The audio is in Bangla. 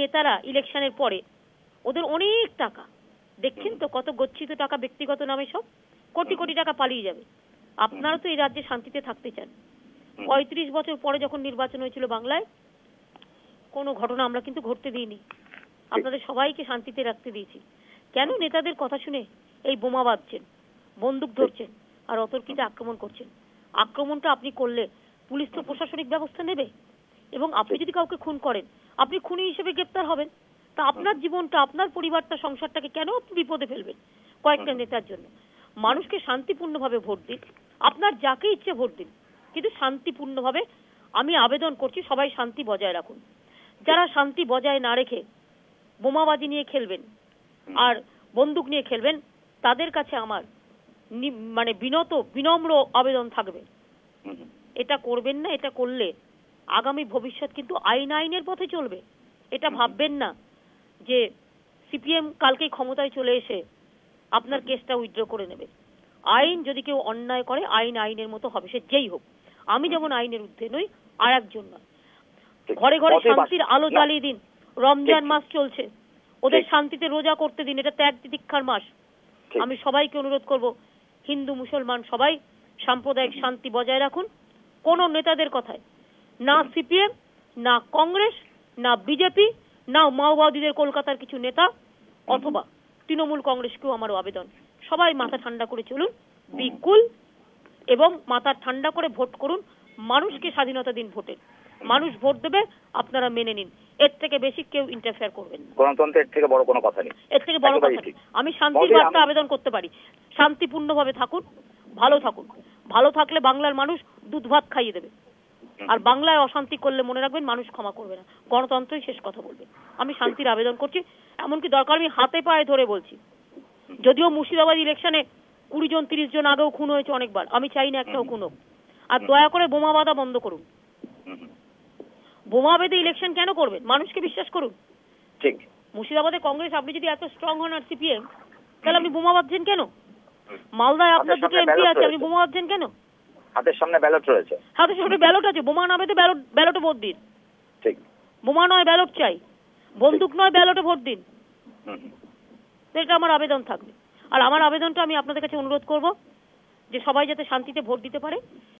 নেতারা ইলেকশনের পরে, ওদের অনেক টাকা। দেখছেন তো কত গচ্ছিত টাকা, ব্যক্তিগত নামে সব? কোটি কোটি টাকা পালিয়ে যাবে। আপনারা তো এই রাজ্যে শান্তিতে থাকতে চান। পঁয়ত্রিশ বছর পরে যখন নির্বাচন হয়েছিল বাংলায়, কোনো ঘটনা আমরা কিন্তু ঘটতে দিইনি। আপনাদের সবাইকে শান্তিতে রাখতে দিয়েছি। কেন নেতাদের কথা শুনে এই বোমা বাঁধছেন, বন্দুক ধরছেন, আর অতর্কিতে আক্রমণ করছেন? আক্রমণটা আপনি করলে পুলিশ তো প্রশাসনিক ব্যবস্থা নেবে। এবং আপনি যদি কাউকে খুন করেন আপনি খুনি হিসেবে গ্রেপ্তার হবেন। তা আপনার জীবনটা আপনার পরিবারটা সংসারটাকে কেন আপনি বিপদে ফেলবেন কয়েকটা নেতার জন্য? মানুষকে শান্তিপূর্ণভাবে ভোট দিন। আপনার যাকে ইচ্ছে ভোট দিন। কিন্তু শান্তিপূর্ণভাবে আমি আবেদন করছি সবাই শান্তি বজায় রাখুন। যারা শান্তি বজায় না রেখে বোমাবাজি নিয়ে খেলবেন আর বন্দুক নিয়ে খেলবেন তাদের কাছে আমার মানে বিনত বিনম্র আবেদন থাকবে। এটা করবেন না এটা করলে আগামী ভবিষ্যৎ কিন্তু আইন আইনের পথে চলবে। এটা ভাববেন না যে সিপিএম কালকেই ক্ষমতায় চলে এসে আপনার কেসটা উইথড্র করে নেবে। আইন যদি কেউ অন্যায় করে আইন আইনের মতো হবে সে যেই হোক। আমি যেমন আইনের ঊর্ধ্বে নই আর একজন নয় ঘরে ঘরে শান্তির আলো জ্বালিয়ে দিন। রমজান মাস চলছে। ওদের শান্তিতে রোজা করতে দিন এটা ত্যাগ তিতিক্ষার মাস। আমি সবাইকে অনুরোধ করব হিন্দু মুসলমান সবাই সাম্প্রদায়িক শান্তি বজায় রাখুন। কোন নেতাদের কথায় না সিপিএম না কংগ্রেস না বিজেপি না মাওবাদীদের কলকাতার কিছু নেতা অথবা তৃণমূল কংগ্রেসকেও আমারও আবেদন। সবাই মাথা ঠান্ডা করে চলুন বিকুল এবং মাথা ঠান্ডা করে ভোট করুন মানুষকে স্বাধীনতা দিন ভোটে। মানুষ ভোট দেবে আপনারা মেনে নিন। এর থেকে বেশি কেউ ইন্টারফেয়ার করবেন গণতন্ত্রের থেকে বড় কোনো কথা নেই। এর থেকে বড় কথা আমি শান্তির বার্তা আবেদন করতে পারি। শান্তিপূর্ণভাবে থাকুন ভালো থাকুন। ভালো থাকলে বাংলার মানুষ দুধ ভাত খাইয়ে দেবে। আর বাংলায় অশান্তি করলে মনে রাখবেন মানুষ ক্ষমা করবে না। গণতন্ত্রই শেষ কথা বলবে। আমি শান্তির আবেদন করছি এমনকি দরকার আমি হাতে পায়ে ধরে বলছি। যদিও মুর্শিদাবাদ ইলেকশনে কুড়ি জন তিরিশ জন আগেও খুন হয়েছে অনেকবার। আমি চাই না একটাও খুন হোক। আর দয়া করে বোমা বাঁধা বন্ধ করুন। বোমা বেঁধে ইলেকশন কেন করবেন? মানুষকে বিশ্বাস করুন। ঠিক। মুর্শিদাবাদে কংগ্রেস আপনি যদি এত স্ট্রং হন আর সিপিএম তাহলে আপনি বোমা বাঁধছেন কেন? মালদায় আপনার দুটো এমপি আছে আপনি বোমা বাঁধছেন কেন? হাতের সামনে ব্যালট রয়েছে। হাতের সামনে ব্যালট আছে বোমা নামে তো ব্যালট ব্যালটে ভোট দিন। ঠিক। বোমা নয় ব্যালট চাই। বন্দুক নয় ব্যালটে ভোট দিন। এটা আমার আবেদন থাকবে। আর আমার আবেদনটা আমি আপনাদের কাছে অনুরোধ করব যে সবাই যাতে শান্তিতে ভোট দিতে পারে।